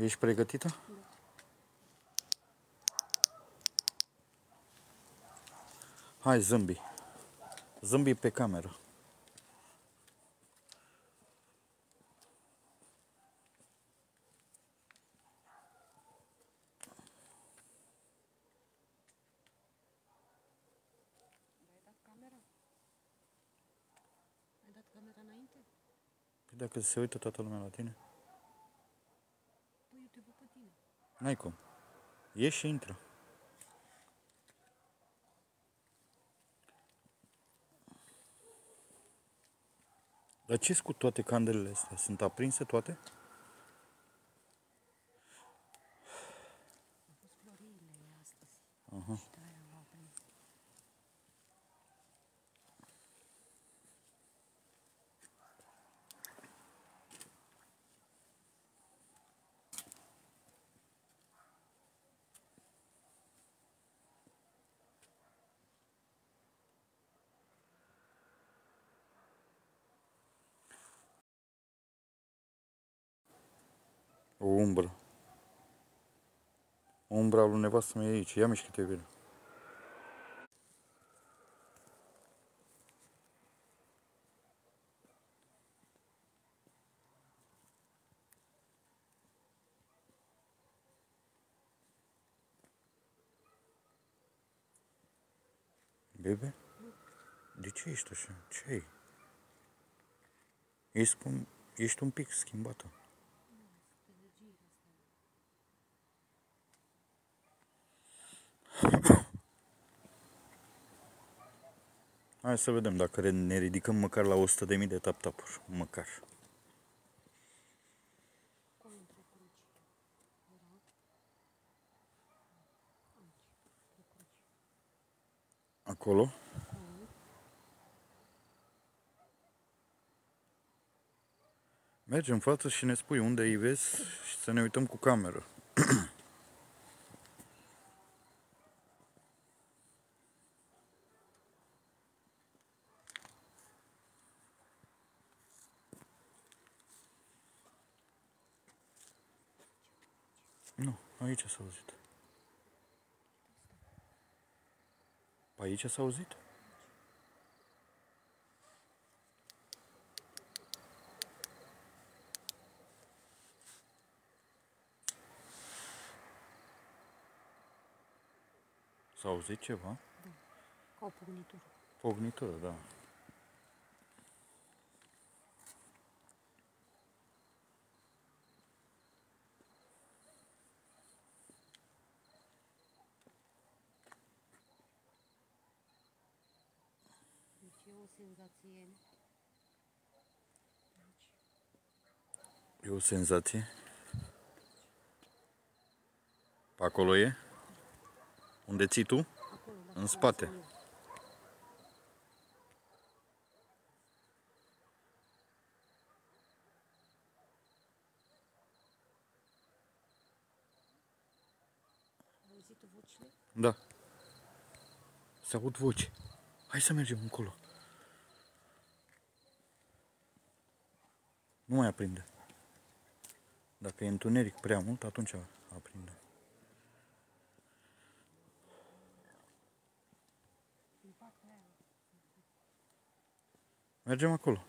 Ești pregătită? Hai, zâmbi. Zâmbi pe cameră. Ai dat camera? Ai dat camera înainte? Păi dacă se uită toată lumea la tine, Păi eu te văd pe tine. N-ai cum. Ieși și intră. Dar ce cu toate candelele astea? Sunt aprinse toate? Au fost florile astăzi. Aha. Și de-aia au aprins. O umbră. Umbra lui nevastă mea e aici. Ia mișcă-te bine. Bebe? De ce ești așa? Ce ai? Ești, un- ești un pic schimbată. Hai să vedem dacă re- ne ridicăm măcar la 100.000 de tap-tapuri. Măcar. Acolo între cruci. Era? Aici. Între cruci. Acolo. Acolo. Mergi în față și ne spui unde îi vezi și să ne uităm cu cameră. Nu, aici s-a auzit. Pe aici s-a auzit? S-a auzit ceva? Ca o pugnitură. Pognitură, da. Deci e o senzație aici. E o senzație. Pe acolo e? Unde ții tu? Acolo, la În care spate. sunt eu. Ai auzit vocile? Da. Se aud voci. Hai să mergem încolo. Nu mai aprinde. Dacă e întuneric prea mult, atunci aprinde. Din partea aia. Mergem acolo.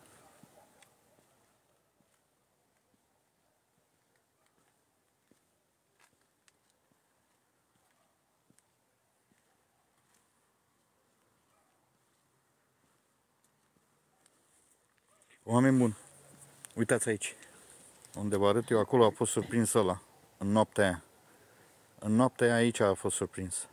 Oameni buni, uitați aici. Unde vă arăt eu, acolo a fost surprins ăla. În noaptea aia. În noaptea aia aici a fost surprins.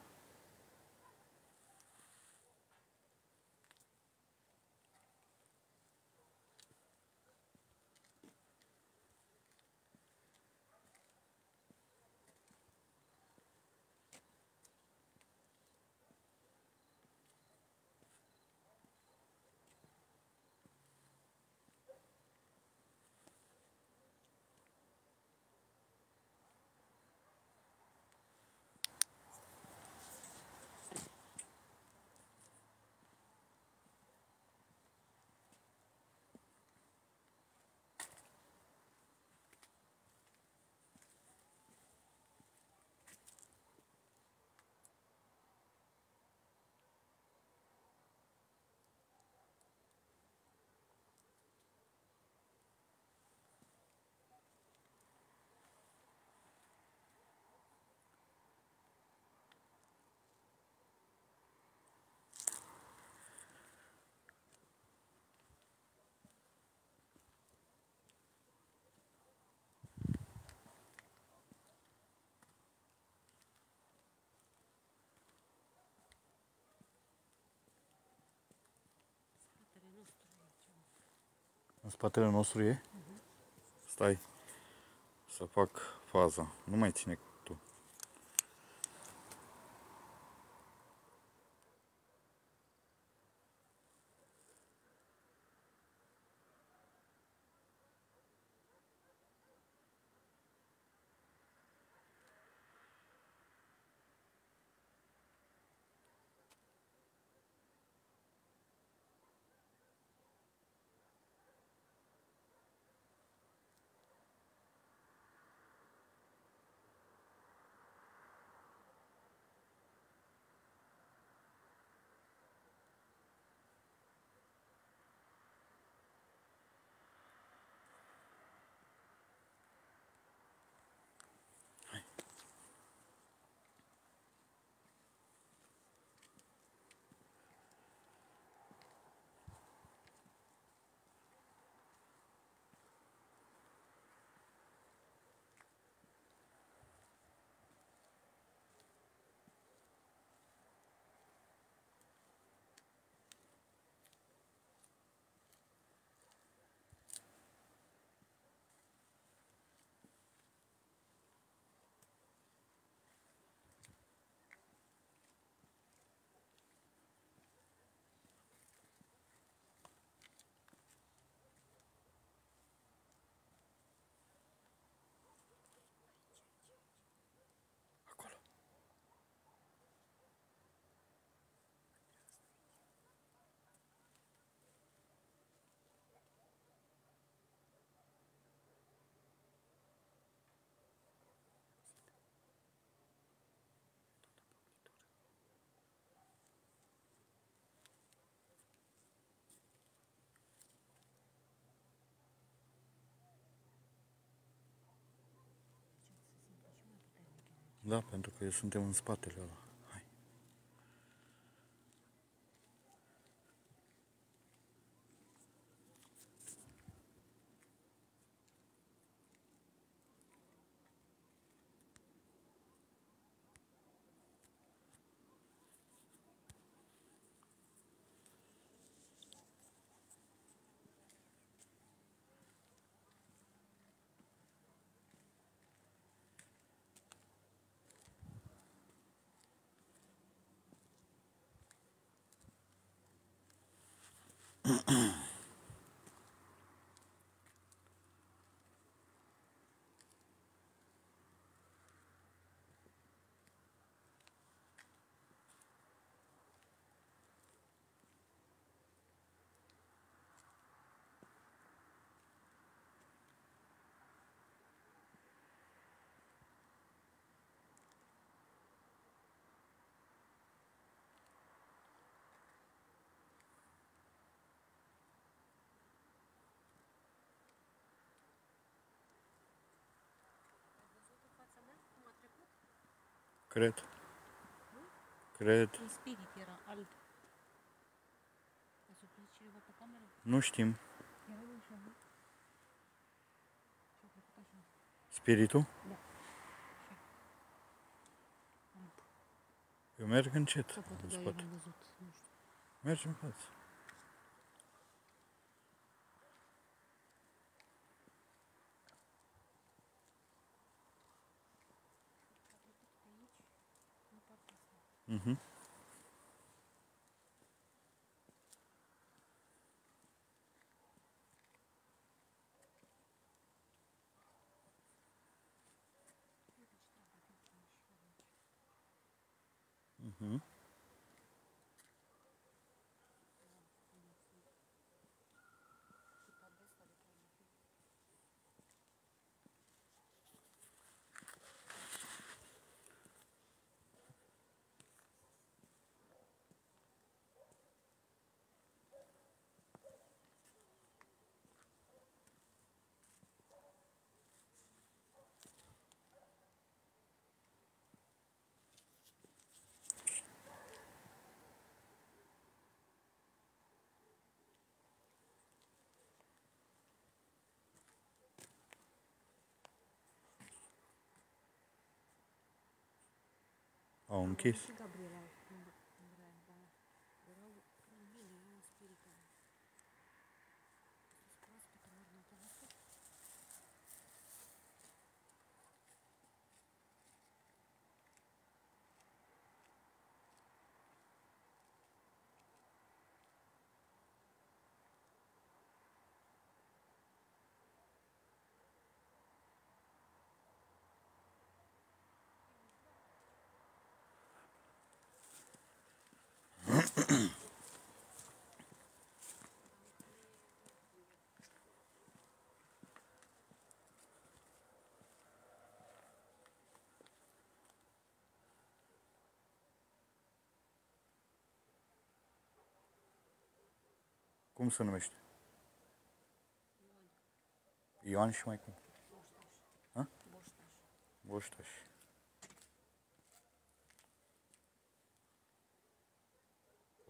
În spatele nostru e? Stai să fac faza. Nu mai ține Da, pentru că suntem în spatele ăla. Mm-hmm. Cred. Cred. Un spirit era alb. A surprins cineva pe cameră? Nu știm. Era așa, nu? Și a trecut așa. Spiritul? Da. Așa. Alb. Eu merg încet Sau poate în doar eu spate. l-am văzut. Nu știu. Mergi în față. A trecut pe aici, în partea asta. Mhm. Au închis. Cum se numește? Ioan și mai cum? Ha? Boștaș.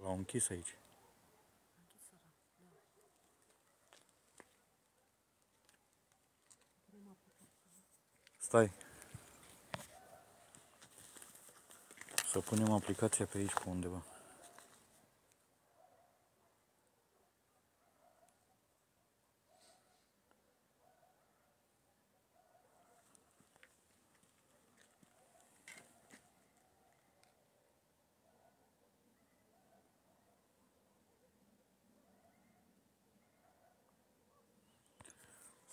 L-au închis aici. Stai. Să punem aplicația pe aici pe undeva.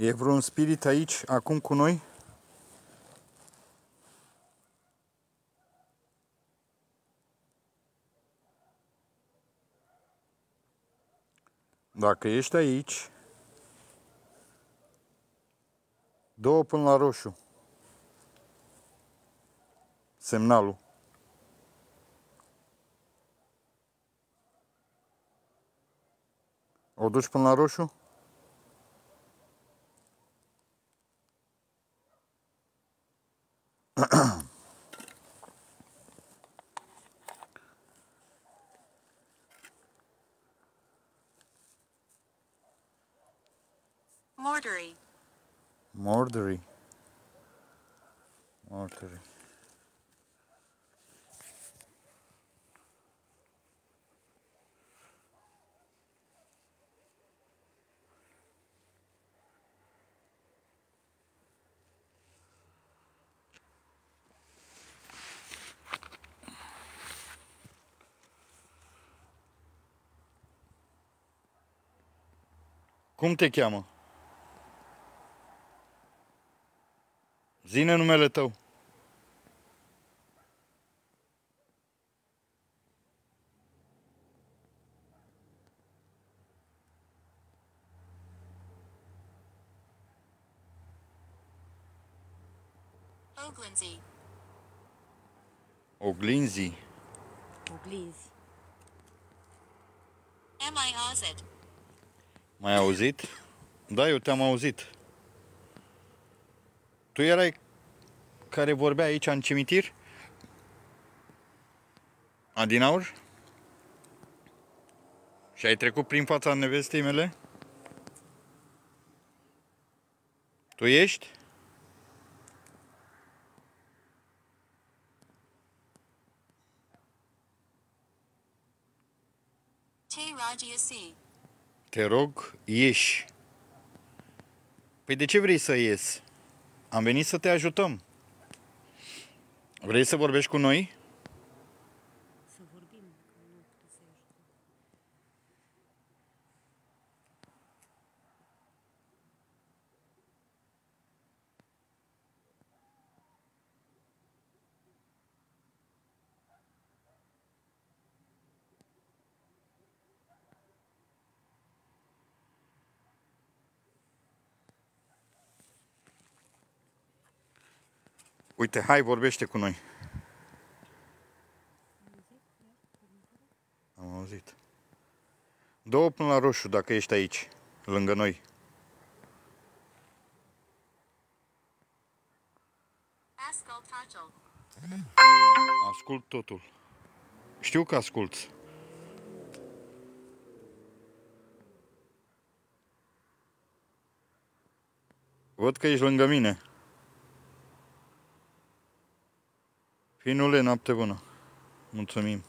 E vreun spirit aici, acum cu noi? Dacă ești aici, două până la roșu. Semnalul. O duci până la roșu? Mordery. Mordery. Cum te cheamă? Zine numele tău. Oglinzy. Oglinzi. Oglinzi. Am I Ozit? Mai auzit? Da, eu te-am auzit. Tu erai care vorbea aici în cimitir? Adinaur? Și ai trecut prin fața nevestei mele? Tu ești? Te Rajiasi. Te rog, ieși. Păi de ce vrei să ies? Am venit să te ajutăm. Vrei să vorbești cu noi? Să vorbim, că nu putem să-i ajutăm. Uite, hai, vorbește cu noi. Am auzit. Două până la roșu, dacă ești aici, lângă noi. Ascol Tachel. Ascult totul. Știu că asculți. Văd că ești lângă mine. Finule, noapte bună. Mulțumim.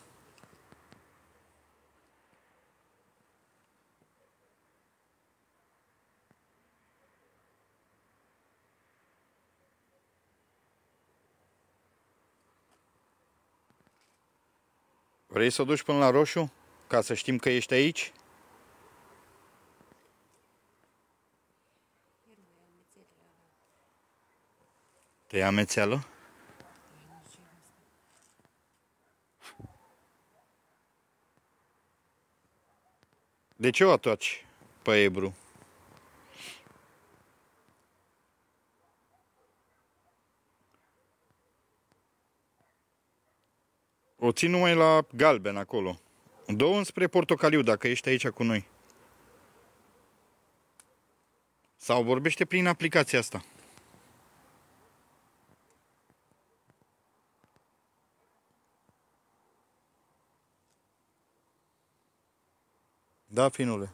Vrei să o duci până la roșu? Ca să știm că ești aici? Te ia mețeală? De ce o atoci pe Ebru? O țin numai la galben acolo. Două spre portocaliu dacă ești aici cu noi. Sau vorbește prin aplicația asta. Da, finule.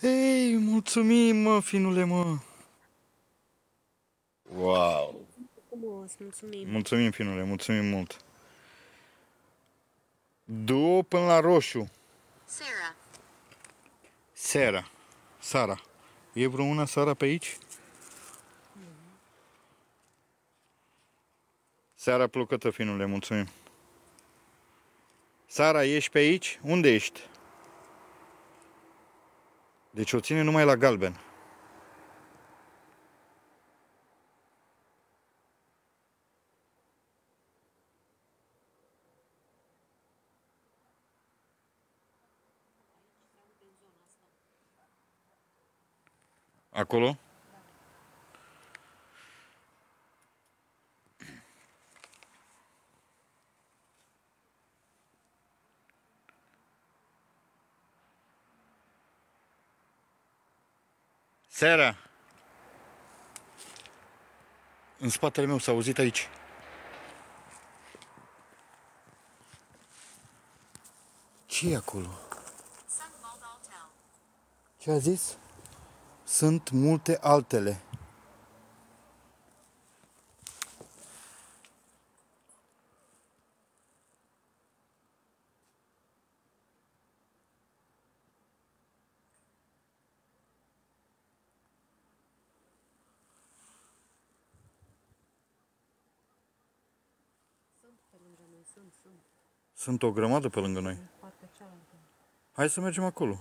Ei, mulțumim, mă, finule, mă. Wow. Frumos, mulțumim. Mulțumim, finule, mulțumim mult. Du până la roșu. Sarah. Seara. Sara. E vreo una Sara pe aici? Seara plăcută, finule, mulțumim. Sara, ești pe aici? Unde ești? Deci o ține numai la galben. Acolo? Seara! În spatele meu s-a auzit aici. ce e acolo? Sun Maldaltel. Ce a zis? Sunt multe altele. Sunt pe lângă noi, sunt, sunt. Sunt o grămadă pe lângă noi. În partea cealaltă. Hai să mergem acolo.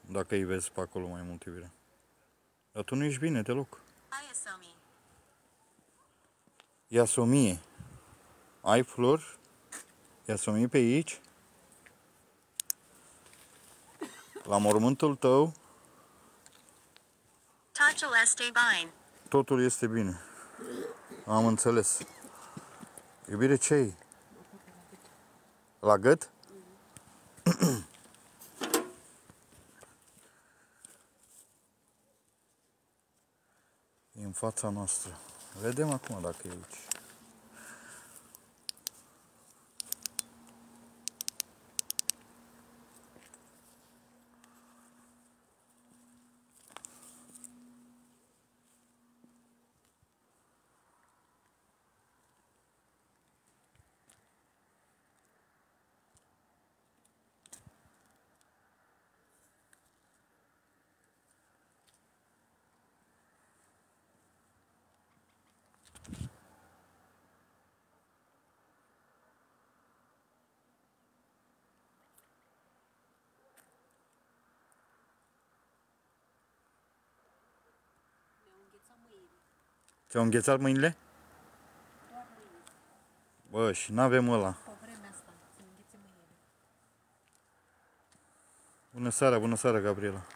Dacă îi vezi pe acolo mai mult iubire. Dar tu nu ești bine deloc. Iasomi. Iasomie. Ai flori? Iasomie pe aici? La mormântul tău Tachel este bine. totul este bine. Am înțeles. Iubire, ce ai? La gât? E în fața noastră. Vedem acum dacă e aici. Ți-au înghețat mâinile? Doar mâinile. Bă, și n-avem ăla. Pe vremea asta, să-mi înghețe mâinile. Bună seara, bună seara, Gabriela.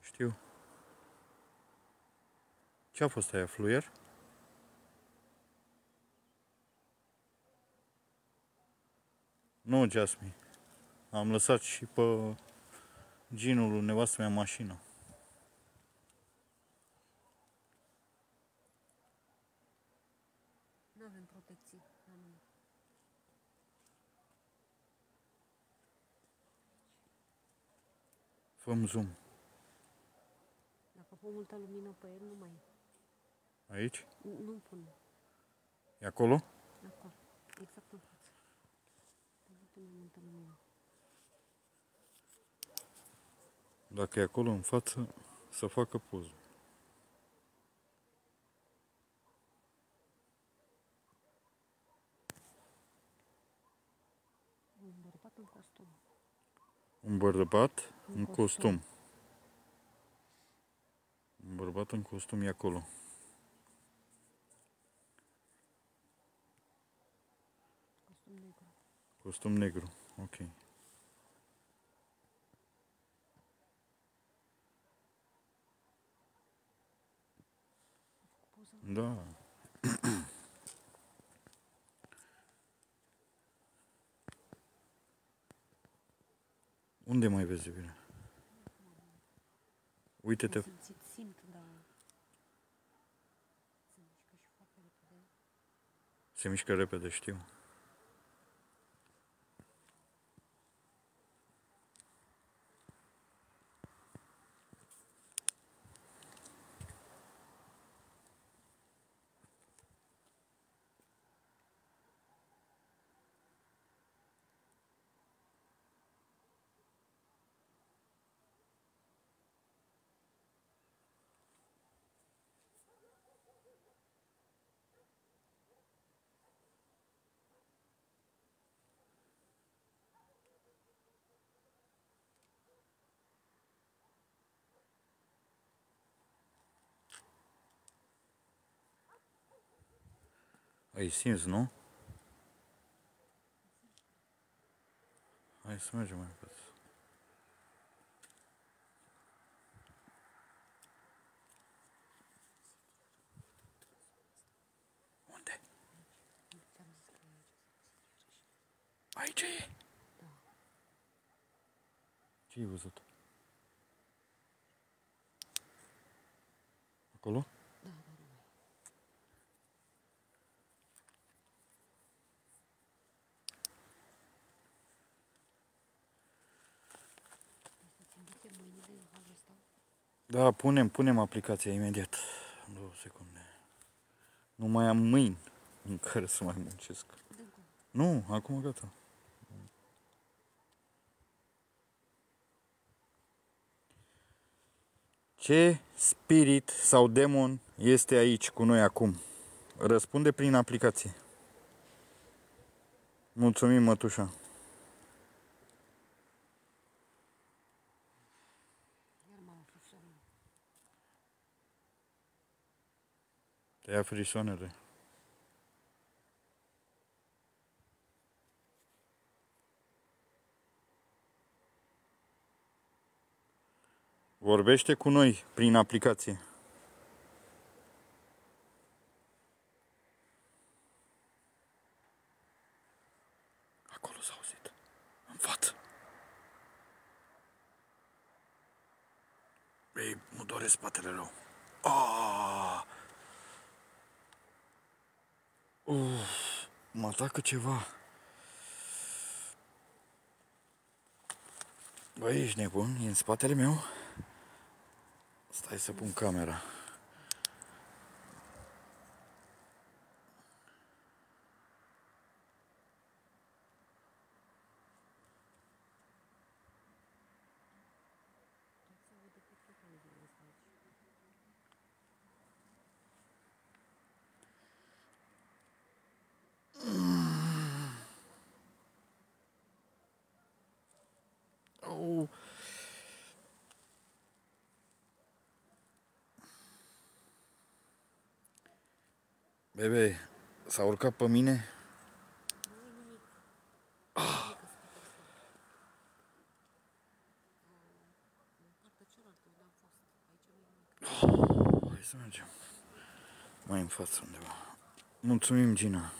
Știu. Ce a fost aia, fluier? Nu, Jasmine. Am lăsat și pe ginul lui nevastă mea în mașină. protecție la noi. Făm zoom. Dacă pun multă lumină pe el, nu mai... Aici? Nu nu pun E acolo? acolo. Exact în față. Pun multă mai multă lumină. Dacă e acolo în față, să facă poză. Un bărbat în costum. Un bărbat În în costum. costum. Un bărbat în costum e acolo. Costum negru. Costum negru. Ok. Poză. Da. Unde mai vezi bine? Uite-te. Am simțit, simt, dar... Se mișcă și foarte repede. Se mișcă repede, știu. Ai simți, nu? Hai să mergem mai departe. Unde? Ți-am zis că e aici. Aici e? Ce ai văzut? Acolo? Da, da, nu mai. Să-ți indice mâinile în halul ăsta? Da, punem, punem aplicația imediat. Două secunde. Nu mai am mâini în care să mai muncesc. Dă-mi cu. Nu, acum gata. Ce spirit sau demon este aici cu noi acum? Răspunde prin aplicație. Mulțumim, mătușa. Te ia frisoanele. Vorbește cu noi prin aplicație. Acolo s-a auzit. În față. Ei, mă doare spatele rău. Ah! Uf, mă atacă ceva. Băi, ești nebun? E în spatele meu? Stai să pun camera. Oh. Bebe, s-a urcat pe mine? Partea cealaltă, unde am fost. Aici nu e nimic. Hai să mergem. Mai în față undeva. Mulțumim, Gina.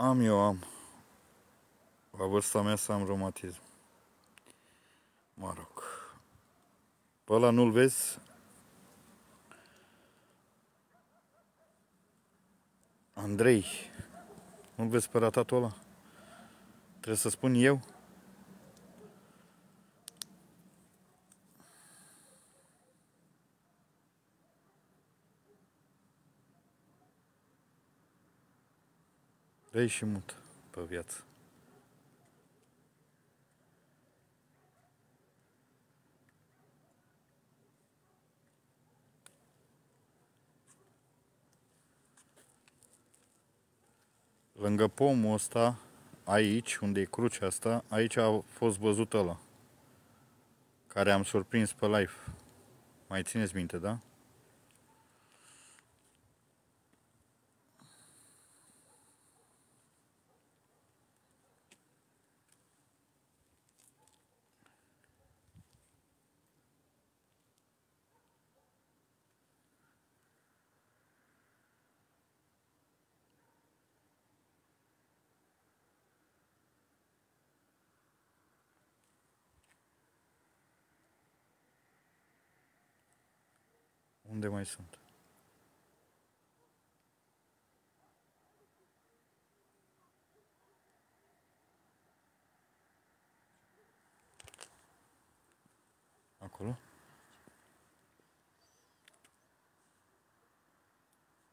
Am eu, am. La vârsta mea să am reumatism. Mă rog. Pe ăla nu-l vezi? Andrei. Nu-l vezi pe ratatul ăla? Trebuie să spun eu? Dă și mut pe viață. Lângă pomul ăsta, aici, unde e crucea asta, aici a fost văzut ăla. Care am surprins pe live. Mai țineți minte, da? Unde mai sunt? Acolo?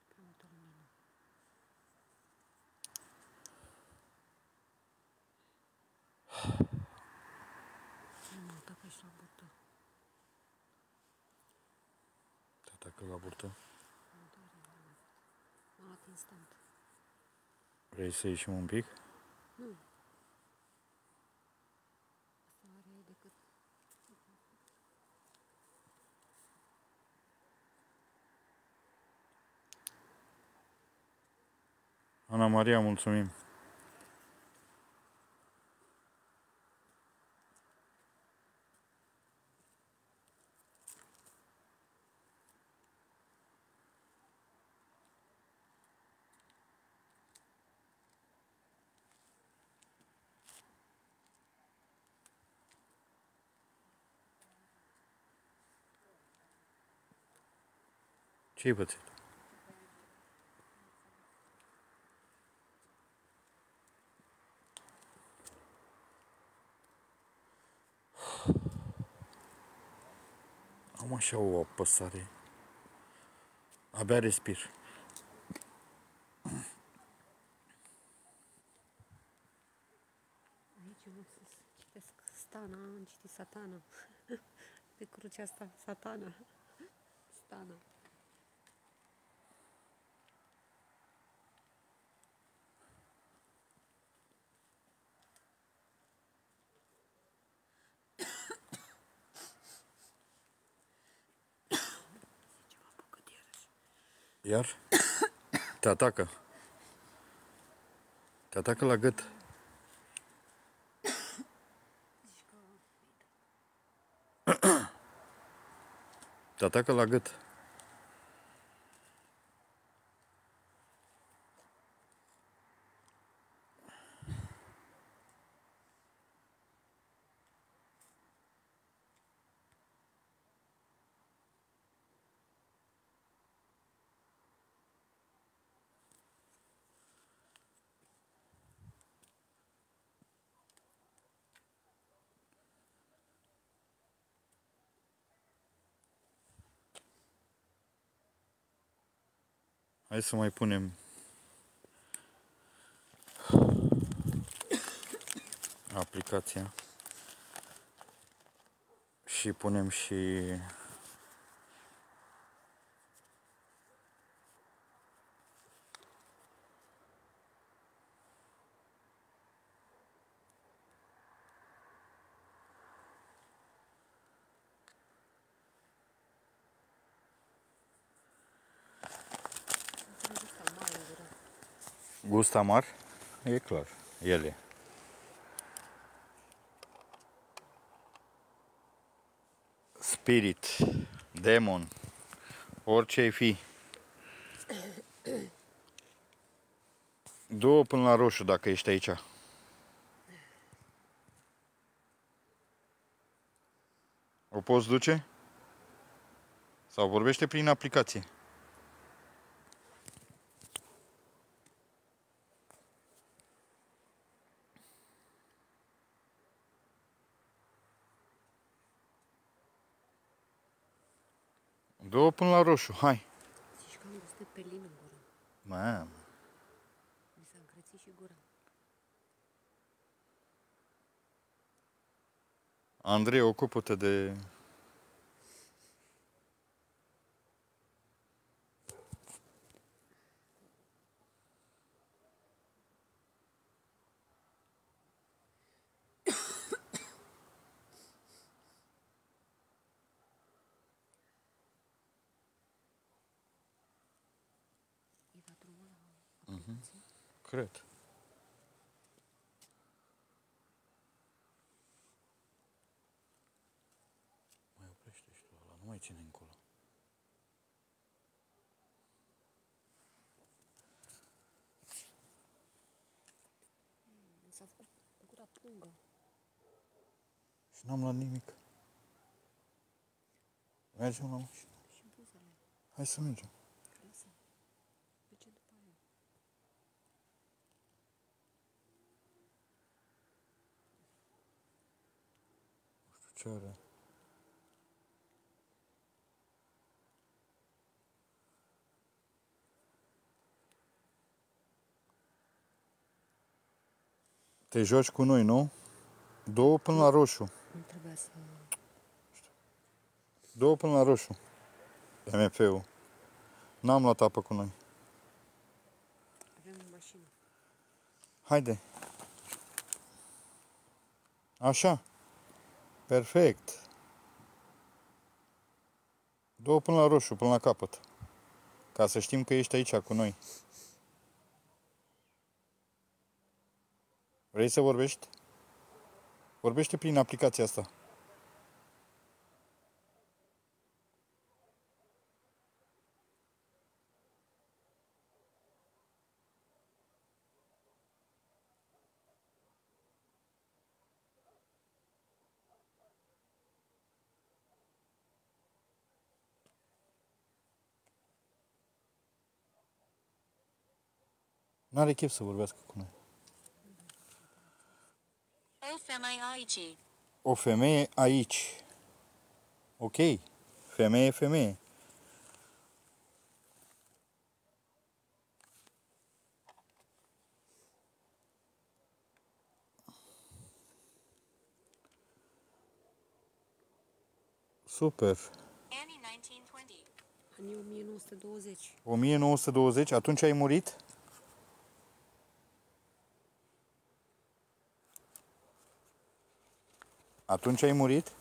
Prea multă lumină. Nu mă atacă și la burtă. Te atacă la burtă? Mă doare. M-a luat instant. Vrei să ieșim un pic? Nu. Asta are decât... Ana Maria, mulțumim. Ce-ai pățit? Am așa o apăsare. Abia respir. Aici eu să citesc stana, am citit satana. Pe crucea asta, satana. Stana. Iar? Te atacă. Te atacă la gât. Zici că Te atacă la gât. Hai să mai punem. Aplicația. Și punem și gust amar, e clar, el e. Spirit, demon, orice ai fi. Două până la roșu dacă ești aici. O poți duce? Sau vorbește prin aplicație. Două până la roșu, hai. Zici că am gustit pelin în gură. Mamă. Mi s-a încrețit și gura. Andrei, ocupă-te de... I-ai dat drumul la aplicație? Cred. Mai oprește și tu ăla, nu mai ține încolo. Mi s-a făcut gura pungă. Și n-am luat nimic. Mergem la mașină. Și buzele. Hai să mergem. Lasă. Mergem după aia. Ce are? Te joci cu noi, nu? Două până la roșu. Nu trebuia să... Două până la roșu. MF-ul. N-am luat apă cu noi. Avem o mașină. Haide. Așa. Perfect. Două până la roșu, până la capăt. Ca să știm că ești aici cu noi. Vrei să vorbești? Vorbește prin aplicația asta. N-are chef să vorbească cu noi. O femei aici. O femeie aici. Ok. Femeie, femeie. Super. Annie 1920. Anii 1920. 1920, atunci ai murit? Atunci ai murit?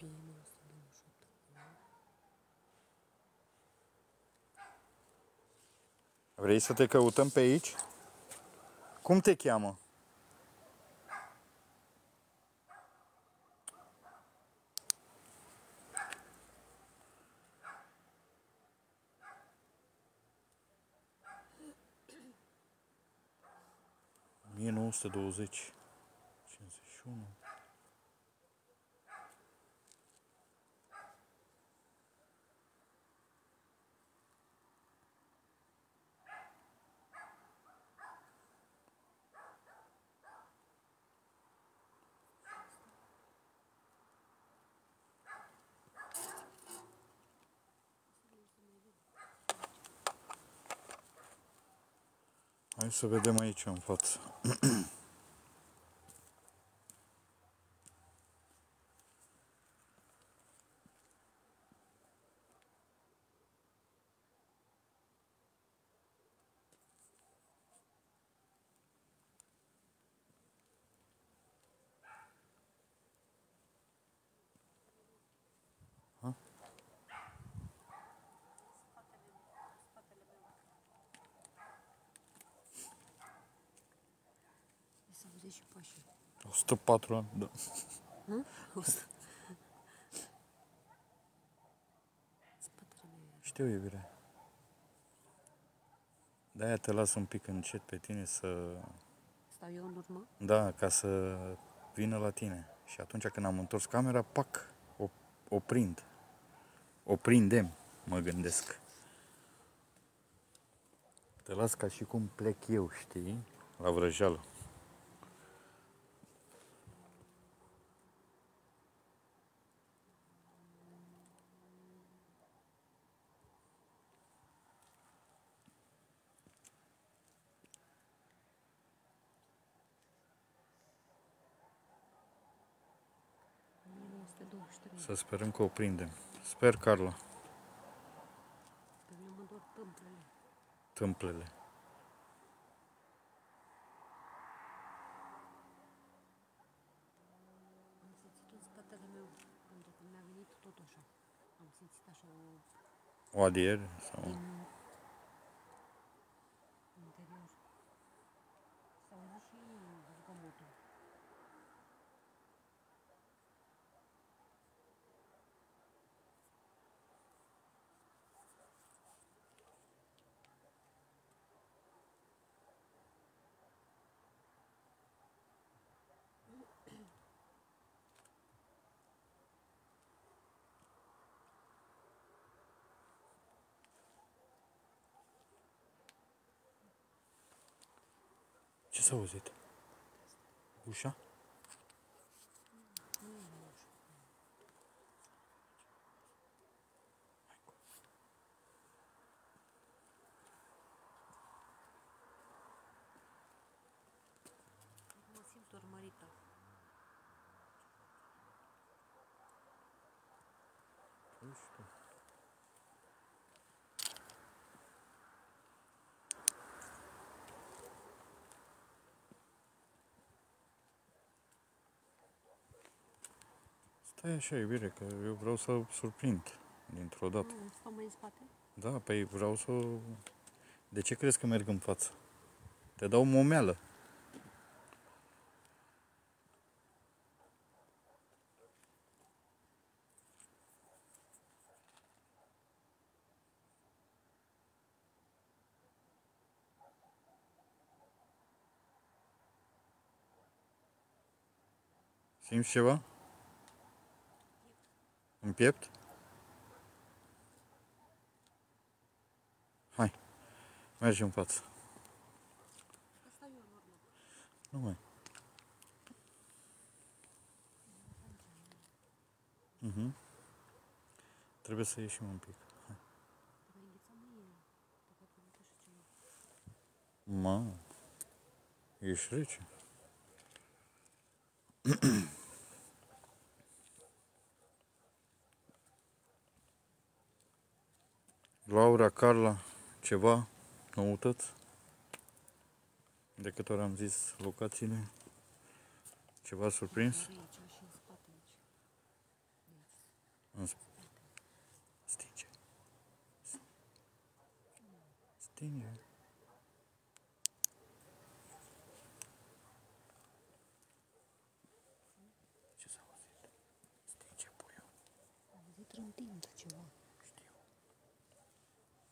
1928. Vrei să te căutăm pe aici? Cum te cheamă? Mie 920 51 Hai să vedem aici în față. Mi s-a auzit și pașii. 104 ani, da. Hă? O să... Spatele meu e Știu, iubire. De-aia te las un pic încet pe tine să... Stau eu în urmă? Da, ca să vină la tine. Și atunci când am întors camera, pac, oprind. Oprindem, mă gândesc. Te las ca și cum plec eu, știi? La vrăjeală. Să sperăm că o prindem. Sper, Carla, Pe mine mă dor tâmplele. tâmplele. Am simțit în spatele meu, pentru că mi-a venit tot așa. Am simțit așa o O adiere sau... din interior. S-a auzit și zgomotul. Ce s-a auzit? Ușa? Stai așa, iubire, că eu vreau să surprind dintr-o dată. Nu, stau mai în spate. Da, păi vreau să... De ce crezi că merg în față? Te dau momeală. Simți ceva? În piept? Hai, mergi în față. Asta eu în urmă. Nu mai. Mhm. Trebuie să ieșim un pic. Hai. Dar îngheța mâinile. Dacă a primit așa ceva. Mă, ești rece. Laura, Carla, ceva, noutăți? De câte ori am zis locațiile? Ceva surprins? Dar aici și în spate aici. În sp- Stinge. Stinge. Ce s-a auzit? Stinge puiul. Am auzit rândind ceva. Știu.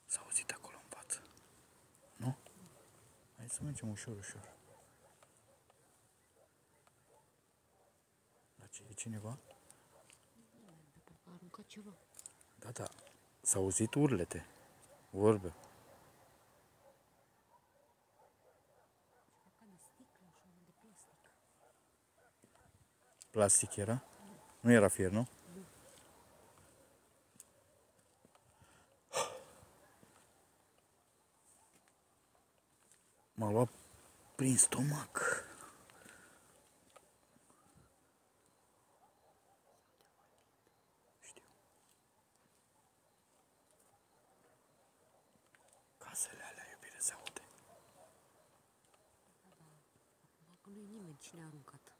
S-a auzit acolo în față. Nu? Hai să mergem ușor, ușor. Dar ce, e cineva? De parcă a aruncat ceva. Da, da. S-au auzit urlete. Vorbe. Ca de sticlă așa, de plastic. Plastic era? Nu era fier, nu? M-a luat prin stomac. Știu. Casele alea, iubire, se aude. Dacă nu e nimeni, cine a aruncat?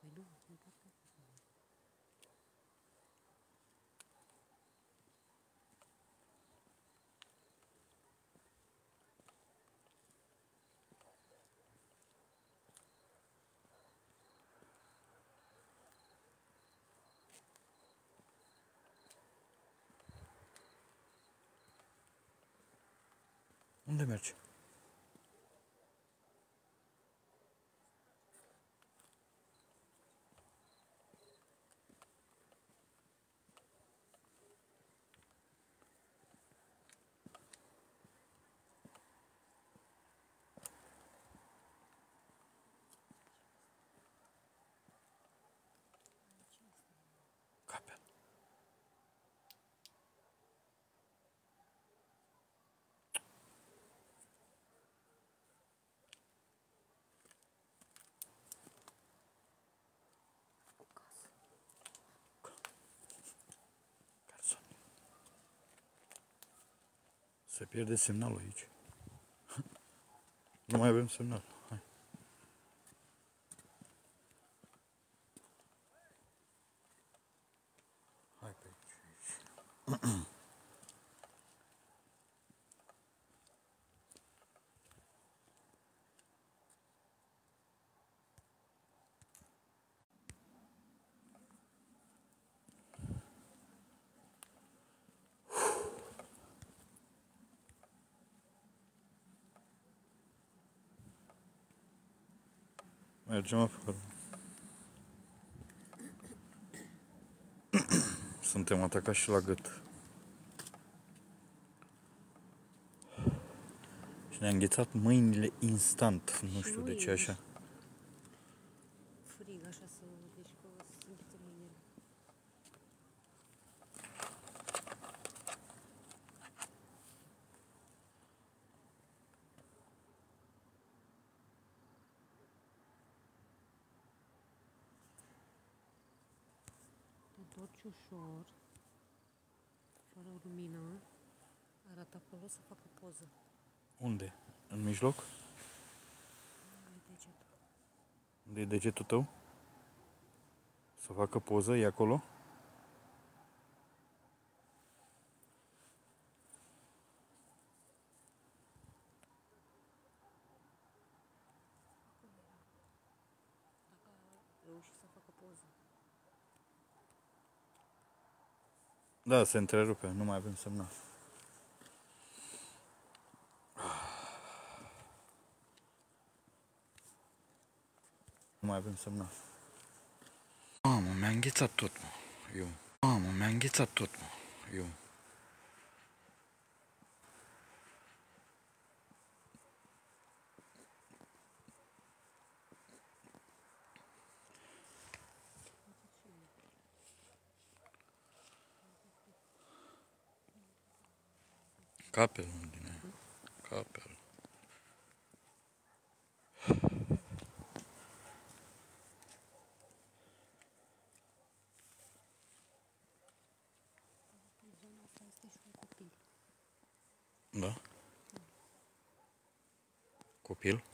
Păi nu, nu poate. Unde mergi? Se pierde semnalul aici. Nu mai avem semnal. Mergem afară. Suntem atacați și la gât. Și ne-a înghețat mâinile instant. Nu știu de ce așa. Frig așa să... Deci că o să înghiță mâinile. Te întorci ușor, fără lumină, arată acolo să facă poză. Unde? În mijloc? Ai degetul. Unde e degetul tău? Să facă poză, e acolo? Reuși să facă poză. Da, se întrerupe, nu mai avem semnal. Nu mai avem semnal. Mamă, mi-a înghețat tot, mă. Eu. Mamă, mi-a înghețat tot, mă. Eu. Capel din aia. Capel. În zona asta este și un copil. Da. Copil?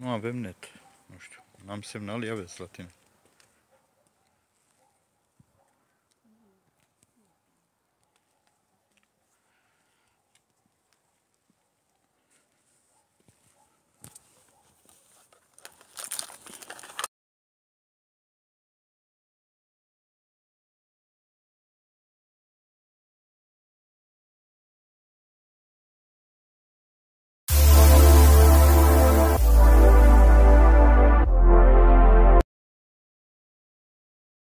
Nu avem net. Nu știu. N-am semnal, ia vezi la tine.